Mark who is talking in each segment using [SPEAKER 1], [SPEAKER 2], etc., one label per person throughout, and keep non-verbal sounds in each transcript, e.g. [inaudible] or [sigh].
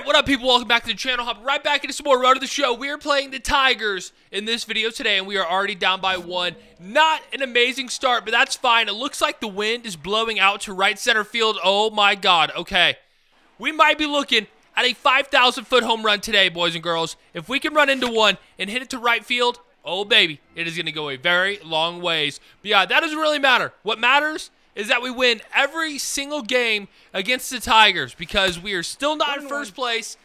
[SPEAKER 1] Alright, what up people? Welcome back to the channel. Hop right back into some more Road to the Show. We are playing the Tigers in this video today, and we are already down by one. Not an amazing start, but that's fine. It looks like the wind is blowing out to right center field. Oh my god, okay. We might be looking at a 5,000 foot home run today, boys and girls. If we can run into one and hit it to right field, oh baby, it is going to go a very long ways. But yeah, that doesn't really matter. What matters is that we win every single game against the Tigers because we are still not in first place.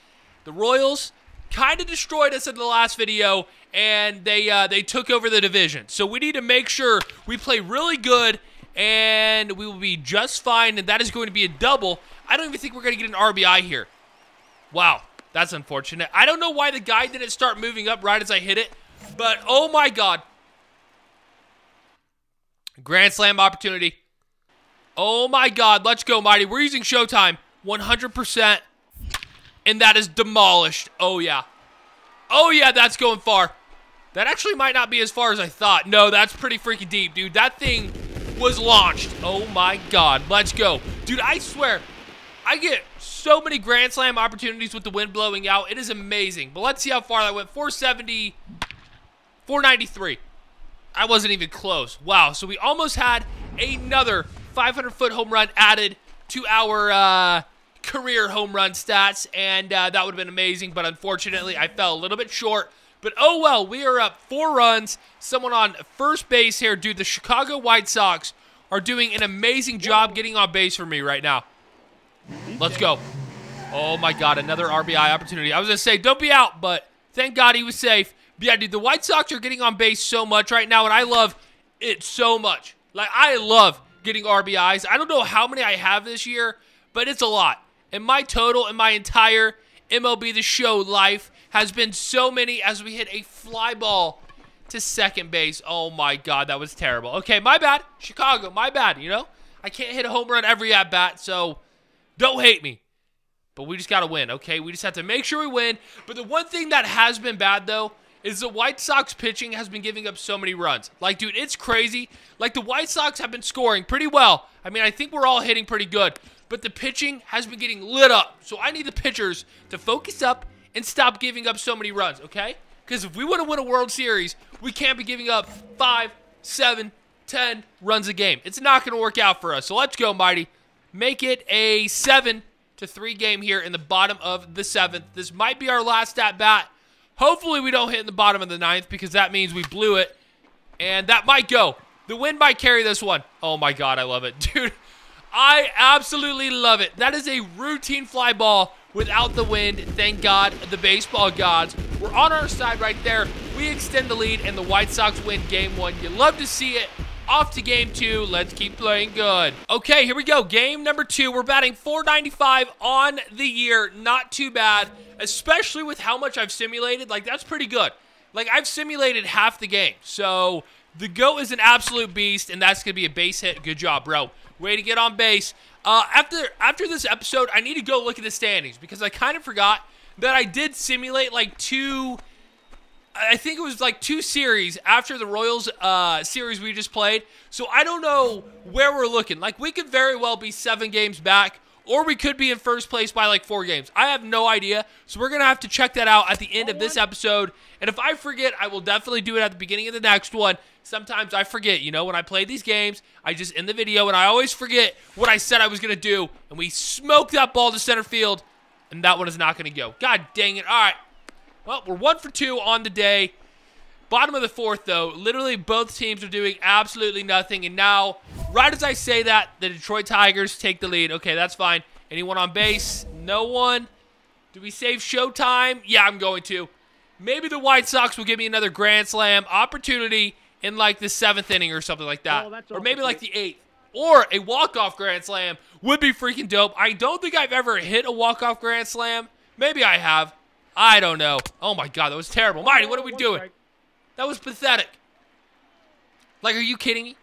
[SPEAKER 1] The Royals kind of destroyed us in the last video, and they uh, they took over the division. So we need to make sure we play really good, and we will be just fine. And that is going to be a double. I don't even think we're going to get an RBI here. Wow, that's unfortunate. I don't know why the guy didn't start moving up right as I hit it, but oh my god. Grand slam opportunity. Oh my god, let's go, Mighty. We're using Showtime 100%, and that is demolished. Oh, yeah. Oh, yeah, that's going far. That actually might not be as far as I thought. No, that's pretty freaking deep, dude. That thing was launched. Oh, my God. Let's go. Dude, I swear, I get so many Grand Slam opportunities with the wind blowing out. It is amazing. But let's see how far that went. 470, 493. I wasn't even close. Wow, so we almost had another 500 foot home run added to our uh, career home run stats, and uh, that would have been amazing. But unfortunately, I fell a little bit short. But oh well, we are up four runs. Someone on first base here, dude. The Chicago White Sox are doing an amazing job getting on base for me right now. Let's go. Oh my God, another RBI opportunity. I was gonna say, don't be out, but thank God he was safe. But yeah, dude, the White Sox are getting on base so much right now, and I love it so much. Like, I love getting RBIs. I don't know how many I have this year, but it's a lot. And my total in my entire MLB The Show life has been so many as we hit a fly ball to second base. Oh my God, that was terrible. Okay, my bad. Chicago, my bad, you know? I can't hit a home run every at bat, so don't hate me. But we just got to win, okay? We just have to make sure we win. But the one thing that has been bad, though, is the White Sox pitching has been giving up so many runs. Like, dude, it's crazy. Like, the White Sox have been scoring pretty well. I mean, I think we're all hitting pretty good. But the pitching has been getting lit up. So I need the pitchers to focus up and stop giving up so many runs, okay? Because if we want to win a World Series, we can't be giving up five, seven, ten runs a game. It's not going to work out for us. So let's go, Mighty. Make it a seven to three game here in the bottom of the seventh. This might be our last at bat Hopefully we don't hit in the bottom of the ninth because that means we blew it. And that might go. The wind might carry this one. Oh my god, I love it. [laughs] Dude, I absolutely love it. That is a routine fly ball without the wind. Thank God, the baseball gods were on our side right there. We extend the lead, and the White Sox win game one. You love to see it. Off to game two. Let's keep playing good. Okay, here we go. Game number two. We're batting 495 on the year. Not too bad, especially with how much I've simulated. Like, that's pretty good. Like, I've simulated half the game. So, the GOAT is an absolute beast, and that's going to be a base hit. Good job, bro. Way to get on base. Uh, after, after this episode, I need to go look at the standings because I kind of forgot that I did simulate, like, two I think it was like two series after the Royals uh, series we just played. So I don't know where we're looking. Like we could very well be seven games back, or we could be in first place by like four games. I have no idea. So we're gonna have to check that out at the end of this episode. And if I forget, I will definitely do it at the beginning of the next one. Sometimes I forget. You know, when I play these games, I just end the video and I always forget what I said I was gonna do. And we smoked that ball to center field, and that one is not gonna go. God dang it! All right. Well, we're one for two on the day. Bottom of the fourth, though, literally both teams are doing absolutely nothing. And now, right as I say that, the Detroit Tigers take the lead. Okay, that's fine. Anyone on base? No one. Do we save Showtime? Yeah, I'm going to. Maybe the White Sox will give me another Grand Slam opportunity in like the seventh inning or something like that. Oh, or maybe like the eighth. Or a walk-off Grand Slam would be freaking dope. I don't think I've ever hit a walk-off Grand Slam. Maybe I have. I don't know. Oh my god, that was terrible. Marty, what are we doing? That was pathetic. Like, are you kidding me?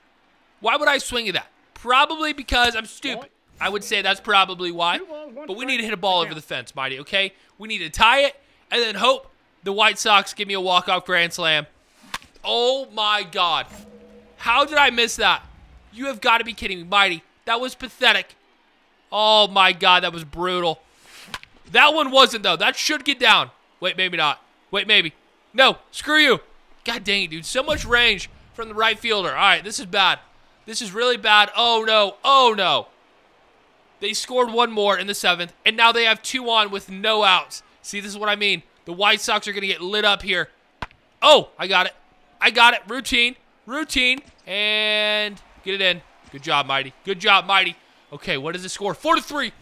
[SPEAKER 1] Why would I swing at that? Probably because I'm stupid. I would say that's probably why. But we need to hit a ball over the fence, Mighty, okay? We need to tie it and then hope the White Sox give me a walk-off grand slam. Oh my god. How did I miss that? You have got to be kidding me, Mighty. That was pathetic. Oh my god, that was brutal. That one wasn't, though. That should get down. Wait, maybe not. Wait, maybe. No, screw you. God dang it, dude. So much range from the right fielder. All right, this is bad. This is really bad. Oh, no. Oh, no. They scored one more in the seventh, and now they have two on with no outs. See, this is what I mean. The White Sox are going to get lit up here. Oh, I got it. I got it. Routine. Routine. And get it in. Good job, Mighty. Good job, Mighty. Okay, what is the score? Four to three.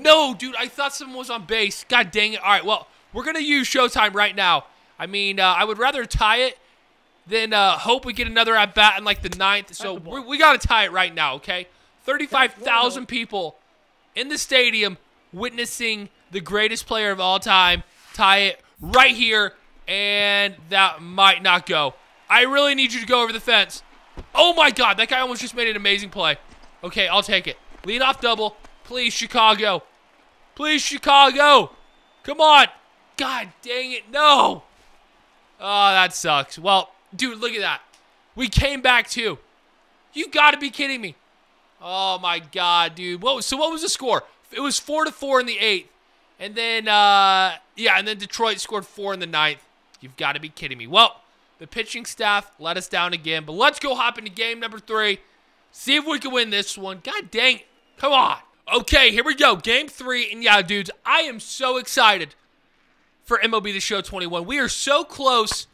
[SPEAKER 1] No, dude, I thought someone was on base. God dang it. All right, well, we're going to use Showtime right now. I mean, uh, I would rather tie it than uh, hope we get another at bat in like the ninth. So we, we got to tie it right now, okay? 35,000 people in the stadium witnessing the greatest player of all time tie it right here, and that might not go. I really need you to go over the fence. Oh my god, that guy almost just made an amazing play. Okay, I'll take it. Lead off double. Please, Chicago. Please, Chicago. Come on. God dang it. No. Oh, that sucks. Well, dude, look at that. We came back too. You got to be kidding me. Oh my god, dude. What so what was the score? It was 4 to 4 in the 8th. And then uh yeah, and then Detroit scored 4 in the ninth. You've got to be kidding me. Well, the pitching staff let us down again, but let's go hop into game number 3. See if we can win this one. God dang it. Come on. Okay, here we go. Game 3. And yeah, dudes, I am so excited for MLB The Show 21. We are so close,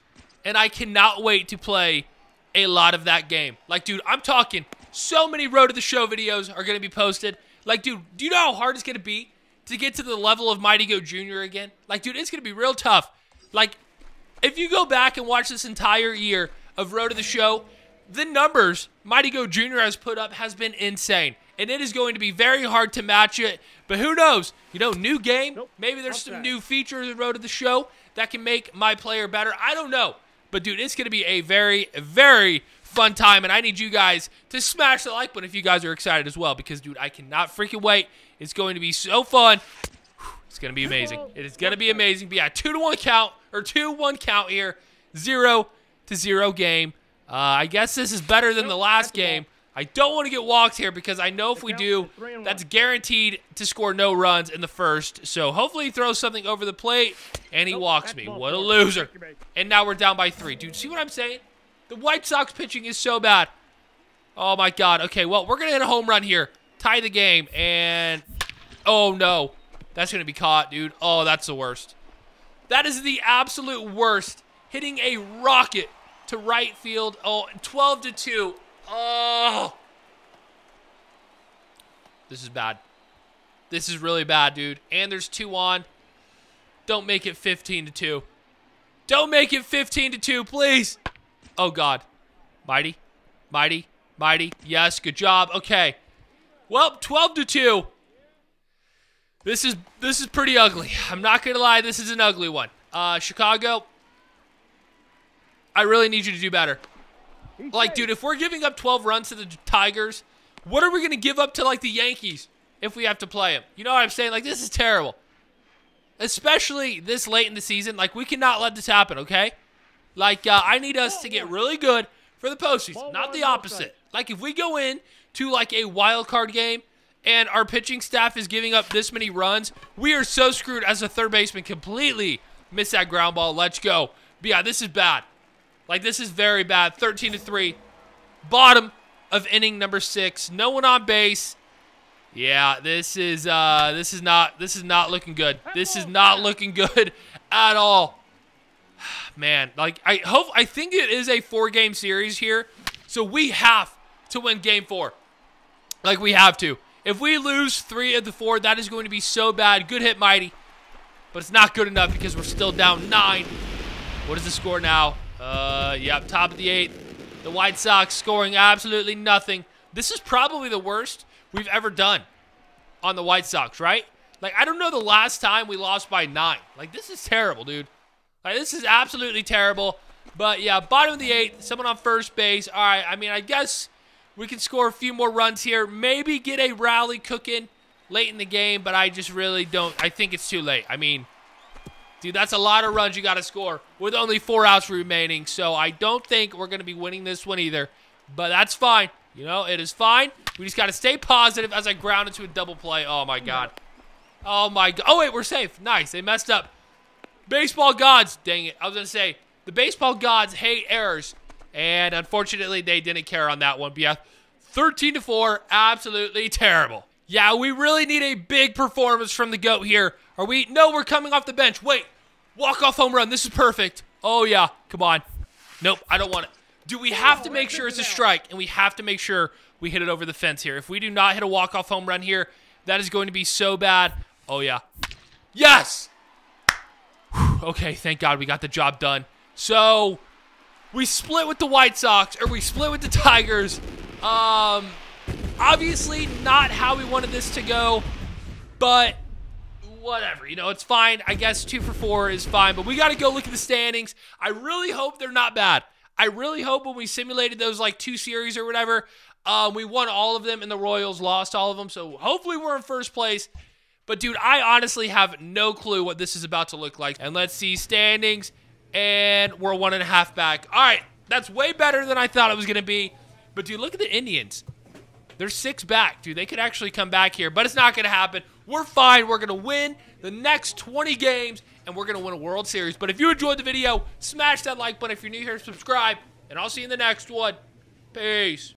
[SPEAKER 1] and I cannot wait to play a lot of that game. Like, dude, I'm talking so many Road to the Show videos are going to be posted. Like, dude, do you know how hard it's going to be to get to the level of Mighty Goat Jr. again? Like, dude, it's going to be real tough. Like, if you go back and watch this entire year of Road to the Show, the numbers Mighty Goat Jr. has put up has been insane. And it is going to be very hard to match it. But who knows? You know, new game. Nope. Maybe there's some new features in Road to the Show that can make my player better. I don't know. But, dude, it's going to be a very, very fun time, and I need you guys to smash the like button if you guys are excited as well, because, dude, I cannot freaking wait. It's going to be so fun. It's going to be amazing. It is going to be amazing. But, yeah, 2 to 1 count, or 2-1 count here. 0 to 0 game. Uh, I guess this is better than the last game. I don't want to get walked here because I know if we do, that's guaranteed to score no runs in the first. So hopefully he throws something over the plate and he walks me. What a loser. And now we're down by three. Dude, see what I'm saying? The White Sox pitching is so bad. Oh, my God. Okay, well, we're going to hit a home run here. Tie the game. And, oh, no. That's going to be caught, dude. Oh, that's the worst. That is the absolute worst. Hitting a rocket to right field. Oh, 12 to 2. Oh. This is bad. This is really bad, dude. And there's two on. Don't make it 15 to 2. Don't make it 15 to 2, please. Oh, God. Mighty. Mighty. Mighty. Yes, good job. Okay. Well, 12 to 2. This is this is pretty ugly. I'm not going to lie. This is an ugly one. Uh, Chicago, I really need you to do better. Like, dude, if we're giving up 12 runs to the Tigers, what are we going to give up to, like, the Yankees if we have to play them? You know what I'm saying? Like, this is terrible. Especially this late in the season. Like, we cannot let this happen, okay? Like, uh, I need us to get really good for the postseason, not the opposite. Like, if we go in to like a wild card game and our pitching staff is giving up this many runs, we are so screwed as a third baseman. Completely miss that ground ball. Let's go. But yeah, this is bad. Like, this is very bad. 13 to 3. Bottom of inning number six. No one on base. Yeah, this is uh this is not this is not looking good. This is not looking good [laughs] at all [sighs] man, like I hope I think it is a four game series here, so we have to win game four. Like we have to. If we lose three of the four, that is going to be so bad. Good hit, Mighty. But it's not good enough because we're still down nine. What is the score now? Uh, yep, top of the eighth. The White Sox scoring absolutely nothing. This is probably the worst we've ever done on the White Sox, right? Like, I don't know the last time we lost by nine. Like, this is terrible, dude. Like, this is absolutely terrible. But yeah, bottom of the eighth, someone on first base. All right, I mean, I guess we can score a few more runs here. Maybe get a rally cooking late in the game, but I just really don't. I think it's too late. I mean, dude, that's a lot of runs you got to score with only four outs remaining. So I don't think we're going to be winning this one either. But that's fine. You know, it is fine. We just got to stay positive as I ground into a double play. Oh, my God. Oh my god. Oh wait, we're safe. Nice. They messed up. Baseball gods. Dang it. I was gonna say the baseball gods hate errors, and unfortunately they didn't care on that one. But yeah, 13 to four. Absolutely terrible. Yeah, we really need a big performance from the goat here. Are we? No, we're coming off the bench. Wait. Walk off home run. This is perfect. Oh yeah. Come on. Nope. I don't want it. Do we have to make sure it's a strike, and we have to make sure we hit it over the fence here. If we do not hit a walk-off home run here, that is going to be so bad. Oh, yeah. Yes! Okay, thank God we got the job done. So, we split with the White Sox, or we split with the Tigers. Um, obviously not how we wanted this to go, but whatever. You know, it's fine. I guess two for four is fine, but we got to go look at the standings. I really hope they're not bad. I really hope when we simulated those like two series or whatever, um, we won all of them and the Royals lost all of them. So hopefully we're in first place. But dude, I honestly have no clue what this is about to look like. And let's see standings. And we're one and a half back. All right, that's way better than I thought it was going to be. But dude, look at the Indians. They're six back, dude. They could actually come back here, but it's not going to happen. We're fine. We're going to win the next 20 games, and we're going to win a World Series. But if you enjoyed the video, smash that like button. If you're new here, subscribe, and I'll see you in the next one. Peace.